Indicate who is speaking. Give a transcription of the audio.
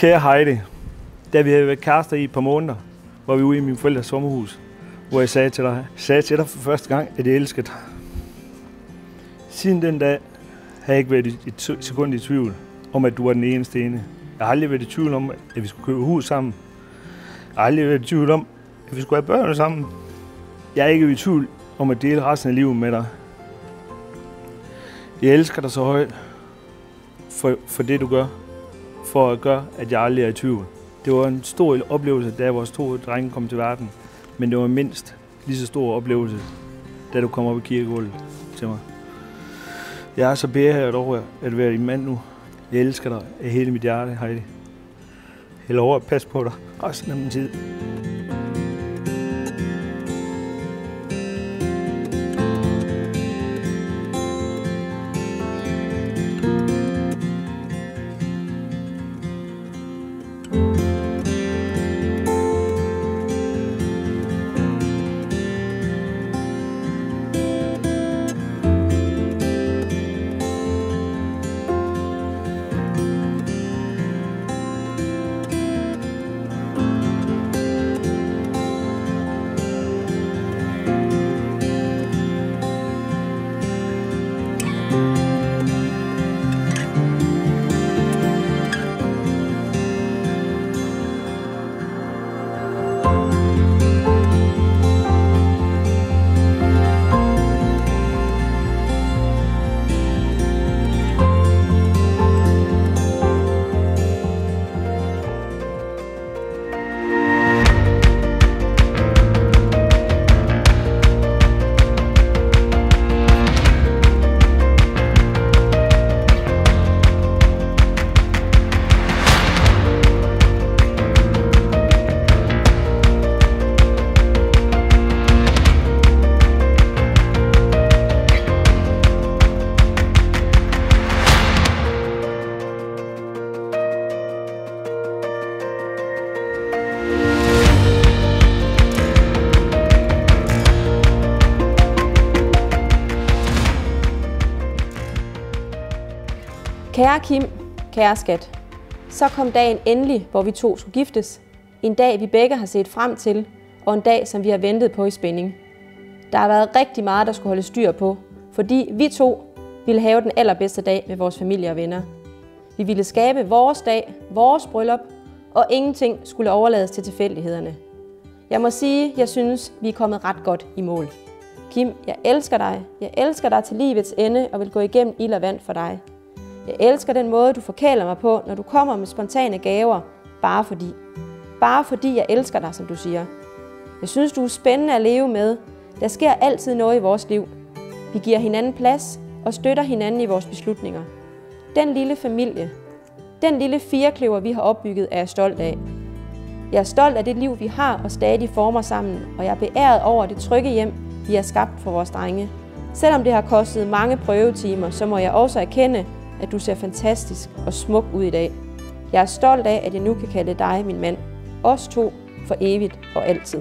Speaker 1: Kære Heidi, da vi havde været kærester i et par måneder, var vi ude i min forældres sommerhus, hvor jeg sagde til dig, sagde til dig for første gang, at jeg elskede dig. Siden den dag har jeg ikke været et sekund i tvivl om, at du var den eneste ene. Jeg har aldrig været i tvivl om, at vi skulle købe hus sammen. Jeg har aldrig været i tvivl om, at vi skulle have børn sammen. Jeg er ikke i tvivl om at dele resten af livet med dig. Jeg elsker dig så højt for, for det, du gør, for at gøre, at jeg aldrig er i tvivl. Det var en stor oplevelse, da vores to drenge kom til verden, men det var mindst lige så stor oplevelse, da du kom op i kirkegulvet til mig. Jeg er så beæret over at være din mand nu. Jeg elsker dig af hele mit hjerte, Heidi. Jeg over at passe på dig resten af min tid.
Speaker 2: Kære Kim, kære skat, så kom dagen endelig, hvor vi to skulle giftes. En dag, vi begge har set frem til, og en dag, som vi har ventet på i spænding. Der har været rigtig meget, der skulle holde styr på, fordi vi to ville have den allerbedste dag med vores familie og venner. Vi ville skabe vores dag, vores bryllup, og ingenting skulle overlades til tilfældighederne. Jeg må sige, jeg synes, vi er kommet ret godt i mål. Kim, jeg elsker dig. Jeg elsker dig til livets ende og vil gå igennem ild og vand for dig. Jeg elsker den måde, du forkæler mig på, når du kommer med spontane gaver, bare fordi. Bare fordi jeg elsker dig, som du siger. Jeg synes, du er spændende at leve med. Der sker altid noget i vores liv. Vi giver hinanden plads og støtter hinanden i vores beslutninger. Den lille familie, den lille firekløver, vi har opbygget, er jeg stolt af. Jeg er stolt af det liv, vi har og stadig former sammen, og jeg er beæret over det trygge hjem, vi har skabt for vores drenge. Selvom det har kostet mange prøvetimer, så må jeg også erkende, at du ser fantastisk og smuk ud i dag. Jeg er stolt af, at jeg nu kan kalde dig min mand. Os to for evigt og altid.